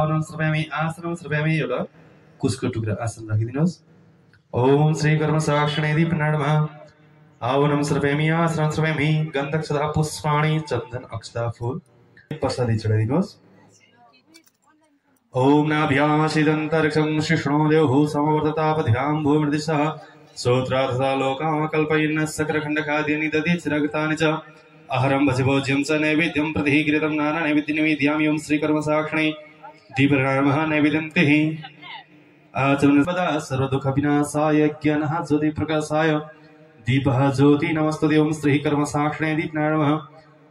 अरुण श्रव्यामी आसनम श्रव्यामी एउटा कुसको टुक्रा आसन राखिदिनुहोस् ओम श्री कर्म साक्षिणेदी प्रणमा आवनम श्रव्यामी आसनम श्रव्यामी गन्धक सदा पुष्पाणी चन्दन अक्षता फूल प्रसादी चढाइदिनुहोस् ओम नाभ्यासिदन्तरिक्षं शिष्णो देवः समवर्ततापधियां भूमिर्दिशः श्रोत्रार्थता लोकाः कल्पयन् सक्रखण्डकादीनि दधि चिरगतानि च अहरं भजभोज्यं च नैवेद्यं प्रतिगृतं नाना नैवेद्यनिवेद्यां यं श्रीकर्मसाक्षिणी दीपरामः नैवेदन्तिः आचरणसदा सर्वदुःखविनाशाय ज्ञानः ज्योतिप्रकाशाय दीपः ज्योति नमस्तु देवं श्रीः कर्मसाक्षिणे दीपनारायणः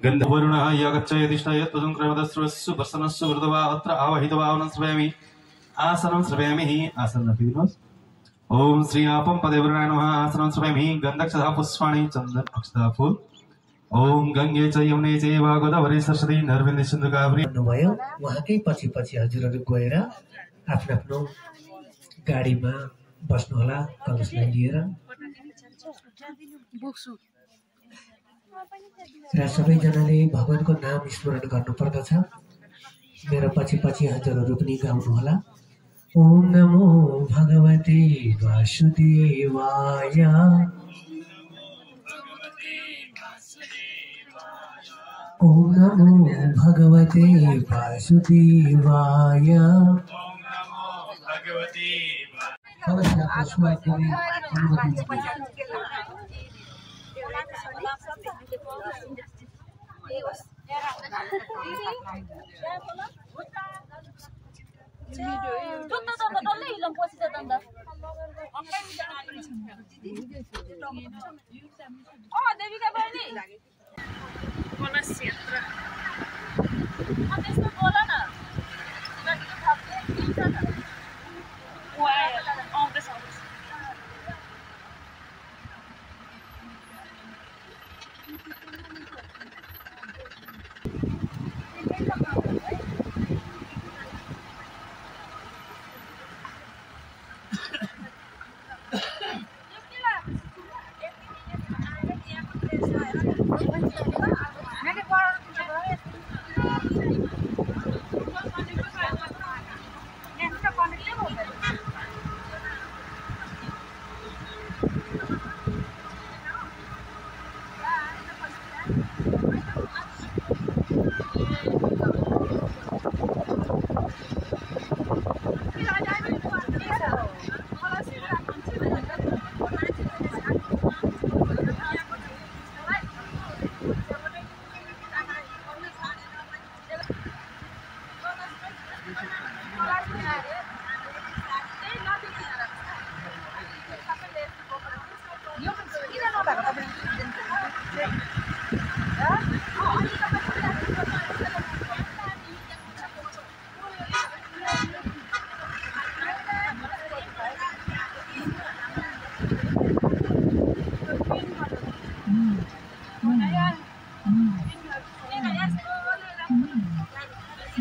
गन्धवरुणः यागच्छय तिष्ठाय त्वं क्रमदस्रवस्सु वसनस्सु मृदवा अत्र आवहितवावनं श्रवयामि आसनं श्रवयामि आसनमपि विनोस् ॐ श्री आपं पदेवरुणाय नमः आसनं श्रवयामि गन्धक्षदा पुष्पाणि फूल ओम गङ्गे चयौने चेवा गोदावरी सरस्वती नर्वेन्द्र सिन्धु काभ्री भन्नुभयो उहाँकै पछि पछि हजुरहरू गएर आफ्नो आफ्नो गाडीमा बस्नुहोला कलेजलाई लिएर र सबैजनाले भगवान्को नाम स्मरण गर्नुपर्दछ मेरो पछि पछि हजुरहरू पनि गाउनुहोला ओम नमो भगवते वासुदेवाय ॐ नमो भगवते वासुदेवाय Oh, Devika Bani. buona sempre.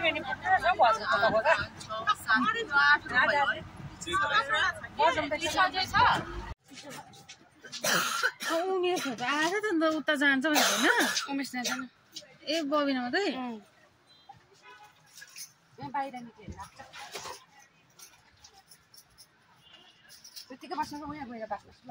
उमेशहरू त आएछ त अन्त उता जान्छ भनेर होइन उमेश जान्छ ए बबिन मात्रै बाहिर त्यतिकै बस्नु गएर बाख्नुहोस् ल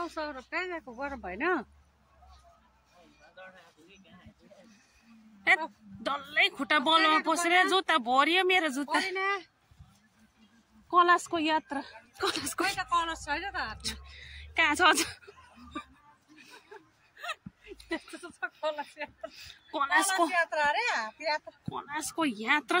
औ सौ रुपियाँ गएको गरौँ होइन डल्लै खुट्टा बलुवा पसेर जुत्ता भरियो मेरो जुत्ता कलासको यात्रा कलासको कलास छैन त कहाँ छ कलास यात्रा कलासको यात्रा कलासको यात्रा